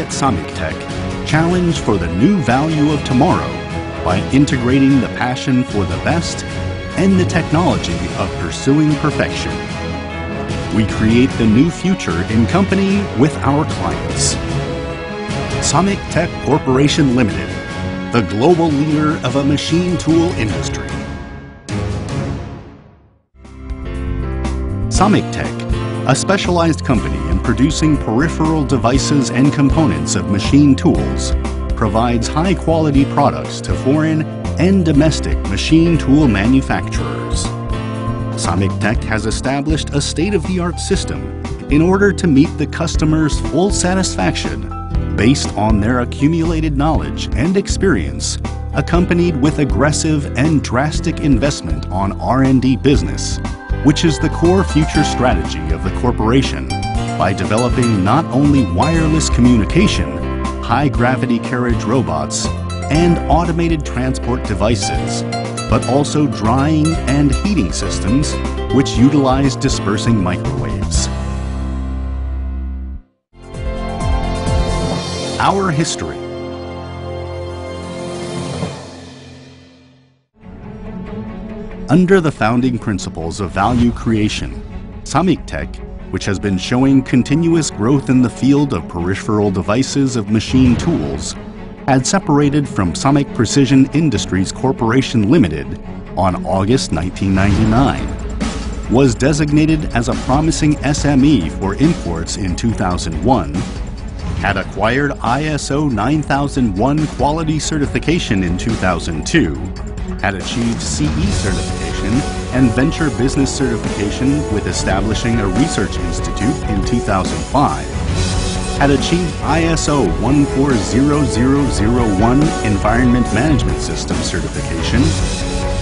at Tech challenge for the new value of tomorrow by integrating the passion for the best and the technology of pursuing perfection. We create the new future in company with our clients. Samik Tech Corporation Limited, the global leader of a machine tool industry. Samik Tech, a specialized company producing peripheral devices and components of machine tools, provides high-quality products to foreign and domestic machine tool manufacturers. Samik Tech has established a state-of-the-art system in order to meet the customer's full satisfaction based on their accumulated knowledge and experience accompanied with aggressive and drastic investment on R&D business, which is the core future strategy of the corporation by developing not only wireless communication, high-gravity carriage robots, and automated transport devices, but also drying and heating systems which utilize dispersing microwaves. Our history Under the founding principles of value creation, Samik Tech, which has been showing continuous growth in the field of peripheral devices of machine tools, had separated from Samik Precision Industries Corporation Limited on August 1999, was designated as a promising SME for imports in 2001, had acquired ISO 9001 quality certification in 2002, had achieved CE certification and venture business certification with establishing a research institute in 2005, had achieved ISO 14001 Environment Management System certification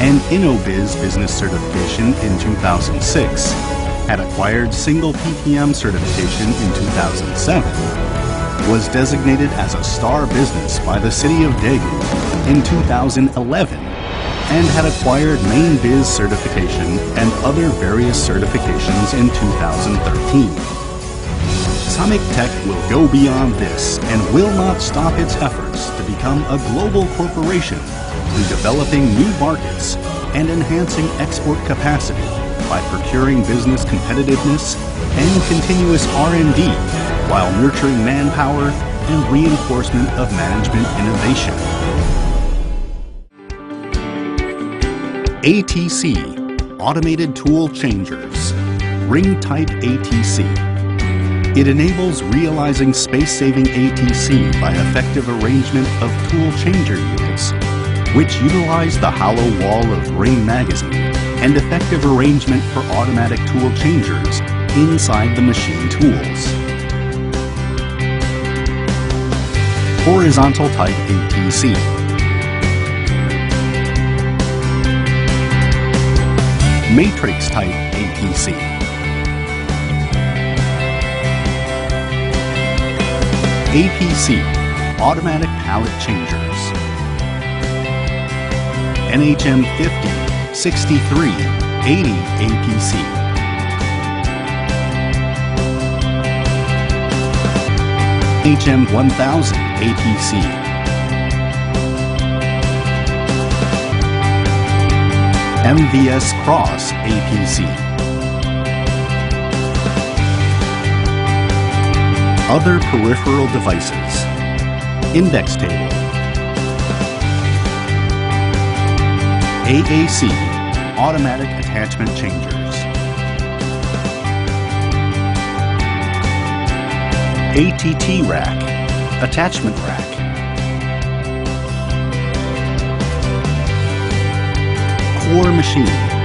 and InnoBiz Business certification in 2006, had acquired single PPM certification in 2007, was designated as a star business by the city of Daegu in 2011, and had acquired Main Biz certification and other various certifications in 2013. Samik Tech will go beyond this and will not stop its efforts to become a global corporation through developing new markets and enhancing export capacity by procuring business competitiveness and continuous R&D while nurturing manpower and reinforcement of management innovation. ATC Automated Tool Changers Ring Type ATC it enables realizing space-saving ATC by effective arrangement of tool changer units, which utilize the hollow wall of Ring magazine and effective arrangement for automatic tool changers inside the machine tools. Horizontal type ATC. Matrix type ATC. APC, Automatic Pallet Changers. NHM 50, 63, 80 APC. HM 1000 APC. MVS Cross APC. Other peripheral devices. Index table. AAC, automatic attachment changers. ATT rack, attachment rack. Core machine.